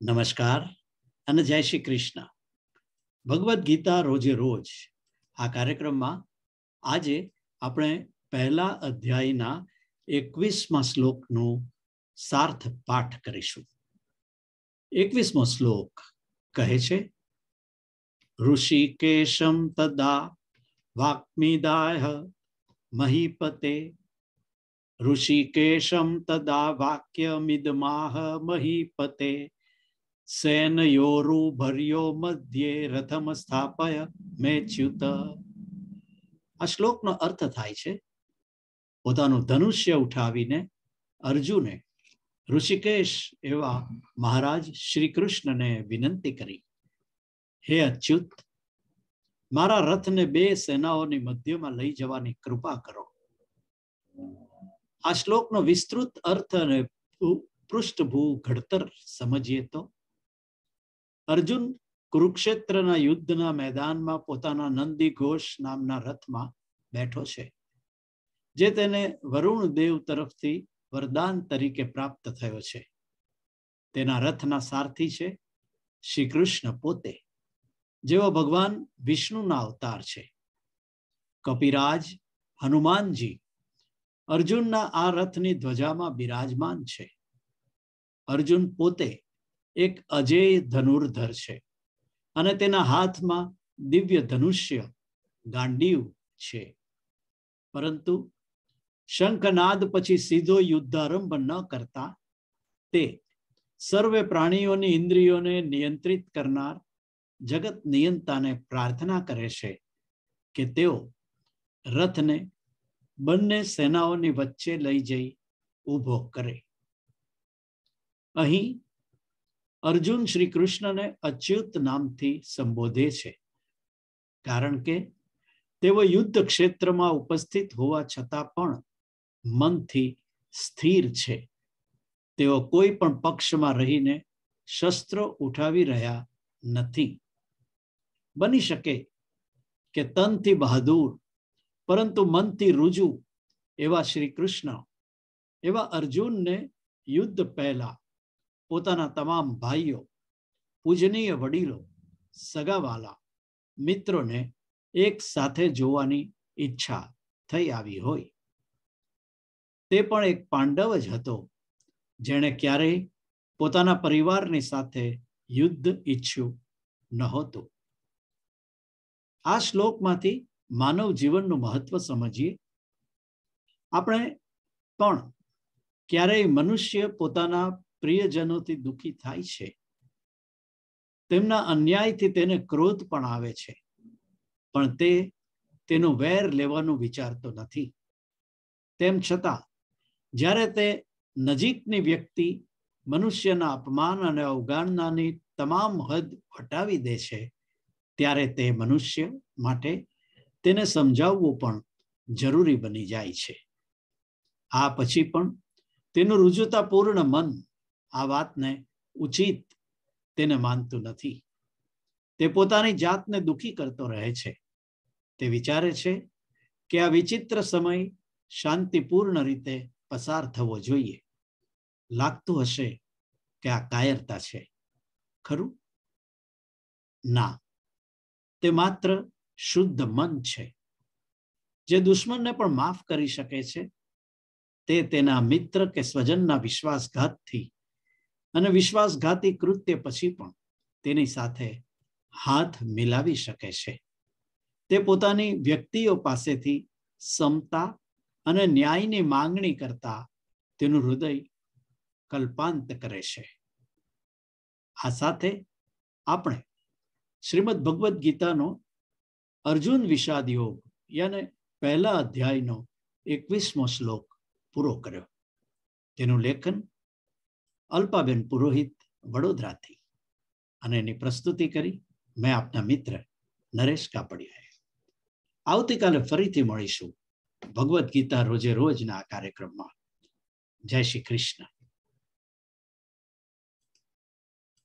નમસ્કાર અને જય શ્રી કૃષ્ણ. ભગવદ્ ગીતા રોજે રોજ આ કાર્યક્રમમાં આજે આપણે પહેલા અધ્યાયના એકવીસમા શ્લોકનું સાર્થ પાઠ કરીશું. એકવીસમો શ્લોક કહે છે, ઋષિકેશમ તદા વાક્મિદાય મહીપતે, ઋષિકેશમ તદા વાક્યમિદમાહ મહીપતે સેનયોરુ ભર્યો મધ્યે રથમ સ્થાપય મેચ્યુત આ શ્લોકનો અર્થ થાય છે, પોતાનું ધનુષ્ય ઉઠાવીને અર્જુને ઋષિકેશ એવા મહારાજ શ્રી કૃષ્ણને વિનંતી કરી, હે અચ્યુત, મારા રથને બે સેનાઓની મધ્યમાં લઈ જવાની કૃપા કરો. આ શ્લોકનો વિસ્તૃત અર્થ અને પૃષ્ઠભૂ ઘડતર સમજીએ તો અર્જુન કુરુક્ષેત્રના યુદ્ધના મેદાનમાં પોતાના નંદી ઘોષ નામના રથમાં બેઠો છે, જે તેને વરુણ દેવ તરફથી વરદાન તરીકે પ્રાપ્ત થયો છે. તેના રથના સારથી છે શ્રી કૃષ્ણ પોતે, જેઓ ભગવાન વિષ્ણુના અવતાર છે. કપિરાજ, હનુમાનજી, અર્જુનના આ રથની ધ્વજામાં બિરાજમાન છે. અર્જુન પોતે એક અજેય ધનુર્ધર છે અને તેના હાથમાં દિવ્ય ધનુષ્ય ગાંડીવ છે. પરંતુ શંખનાદ પછી સીધો યુદ્ધ આરંભ ન કરતા તે સર્વે પ્રાણીઓની ઇન્દ્રિયોને નિયંત્રિત કરનાર જગત નિયંતાને પ્રાર્થના કરે છે કે તેઓ રથને બંને સેનાઓની વચ્ચે લઈ જઈ ઊભો કરે. અહીં અર્જુન શ્રી કૃષ્ણને અચ્યુત નામથી સંબોધે છે. કારણ કે તેઓ યુદ્ધ ક્ષેત્રમાં ઉપસ્થિત હોવા છતાં પણ મનથી સ્થિર છે. તેઓ કોઈ પણ પક્ષમાં રહીને શસ્ત્રો ઉઠાવી રહ્યા નથી. બની શકે કે તનથી બહાદુર, પરંતુ મનથી રુજુ એવા શ્રી કૃષ્ણ, એવા અર્જુનને યુદ્ધ પહેલા પોતાના તમામ ભાઈઓ, પૂજનીય વડીલો, સગાવાલા, મિત્રોને એક સાથે જોવાની ઈચ્છા થઈ આવી હોય. તે પણ એક પાંડવ જ હતો, જેણે ક્યારેય પોતાના પરિવારની સાથે યુદ્ધ ઈચ્છ્યું નહોતું. આ શ્લોકમાંથી માનવ જીવનનું મહત્વ સમજીએ. આપણે પણ ક્યારેય મનુષ્ય પોતાના પ્રિયજનોથી દુઃખી થાય છે. તેમના અન્યાયથી તેને ક્રોધ પણ આવે છે. પણ તે તેનો વેર લેવાનું વિચારતો નથી. તેમ છતાં, જ્યારે તે નજીકની વ્યક્તિ મનુષ્યના અપમાન અને અવગણનાની તમામ હદ હટાવી દે છે, ત્યારે તે મનુષ્ય માટે તેને સમજાવવું પણ જરૂરી બની જાય છે. આ પછી પણ તેનું રુજુતાપૂર્ણ મન આ વાતને ઉચિત તેને માનતું નથી. તે પોતાની જાતને દુઃખી કરતો રહે છે. તે વિચારે છે કે આ વિચિત્ર સમય શાંતિપૂર્ણ રીતે પસાર થવો જોઈએ. લાગતું હશે કે આ કાયરતા છે. ખરું? ના. તે માત્ર શુદ્ધ મન છે. જે દુશ્મનને પણ માફ કરી શકે છે. તે તેના મિત્ર કે સ્વજનના વિશ્વાસઘાતથી અને વિશ્વાસઘાતી કૃત્ય પછી પણ તેની સાથે હાથ મિલાવી શકે છે. તે પોતાની વ્યક્તિઓ પાસેથી સમતા અને ન્યાયની માંગણી કરતા તેનું હૃદય કલ્પાંત કરે છે. આ સાથે આપણે શ્રીમદ ભગવદ્ ગીતાનો અર્જુન વિષાદ યોગ યાને પહેલા અધ્યાયનો એકવીસમો શ્લોક પૂરો કર્યો. તેનું લેખન અલ્પાબેન પુરોહિત વડોદરાથી. અને એની પ્રસ્તુતિ કરી મેં આપના મિત્ર નરેશ કાપડિયાએ. આવતીકાલે ફરીથી મળીશું ભગવદ્ ગીતા રોજે રોજના આ કાર્યક્રમમાં. જય શ્રી કૃષ્ણ.